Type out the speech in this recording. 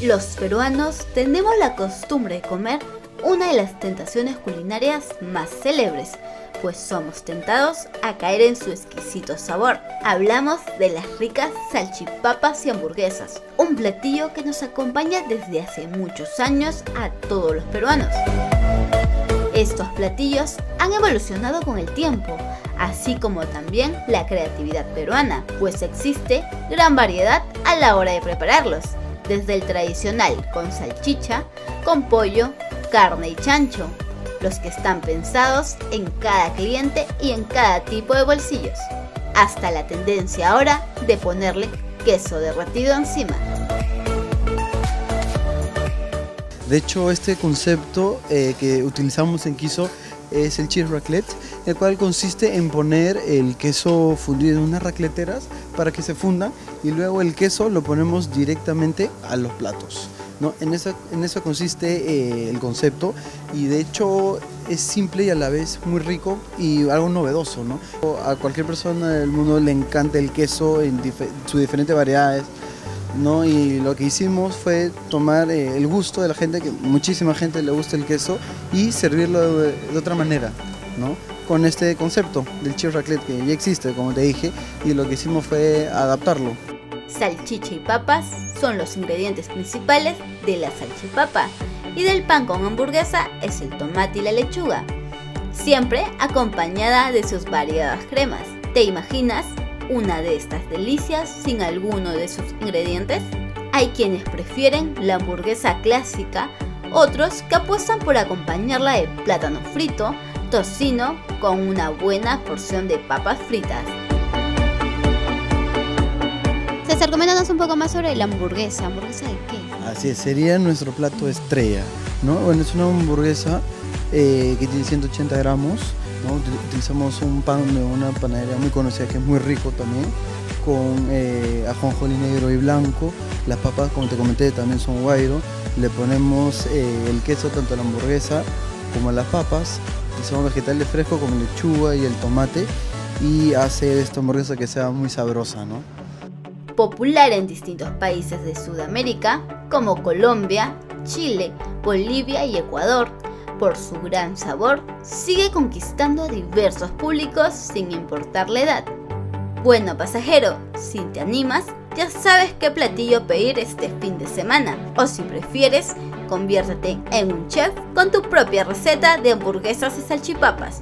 Los peruanos tenemos la costumbre de comer una de las tentaciones culinarias más célebres, pues somos tentados a caer en su exquisito sabor. Hablamos de las ricas salchipapas y hamburguesas, un platillo que nos acompaña desde hace muchos años a todos los peruanos. Estos platillos han evolucionado con el tiempo, así como también la creatividad peruana, pues existe gran variedad a la hora de prepararlos, desde el tradicional con salchicha, con pollo, carne y chancho, los que están pensados en cada cliente y en cada tipo de bolsillos, hasta la tendencia ahora de ponerle queso derretido encima. De hecho, este concepto eh, que utilizamos en Quiso es el cheese raclette, el cual consiste en poner el queso fundido en unas racleteras para que se funda y luego el queso lo ponemos directamente a los platos. ¿no? En, eso, en eso consiste eh, el concepto y de hecho es simple y a la vez muy rico y algo novedoso. ¿no? A cualquier persona del mundo le encanta el queso en sus diferentes variedades. ¿no? Y lo que hicimos fue tomar eh, el gusto de la gente, que muchísima gente le gusta el queso, y servirlo de, otra manera, ¿no? Con este concepto del cheese raclette que ya existe, como te dije, y lo que hicimos fue adaptarlo. Salchicha y papas son los ingredientes principales de la salchipapa y del pan con hamburguesa es el tomate y la lechuga, siempre acompañada de sus variadas cremas. ¿Te imaginas una de estas delicias sin alguno de sus ingredientes? Hay quienes prefieren la hamburguesa clásica, otros que apuestan por acompañarla de plátano frito, tocino con una buena porción de papas fritas. César, coméntanos un poco más sobre la hamburguesa. ¿Hamburguesa de qué? Así es, sería nuestro plato estrella, ¿no? Bueno, es una hamburguesa eh, que tiene 180 gramos, Utilizamos un pan de una panadería muy conocida que es muy rico también, con eh, ajonjolí negro y blanco. Las papas, como te comenté, también son guairo. Le ponemos eh, el queso tanto a la hamburguesa como a las papas. Utilizamos vegetales frescos como lechuga y el tomate y hace esta hamburguesa que sea muy sabrosa, ¿no? Popular en distintos países de Sudamérica como Colombia, Chile, Bolivia y Ecuador, por su gran sabor, sigue conquistando a diversos públicos sin importar la edad. Bueno pasajero, si te animas, ya sabes qué platillo pedir este fin de semana. O si prefieres, conviértete en un chef con tu propia receta de hamburguesas y salchipapas.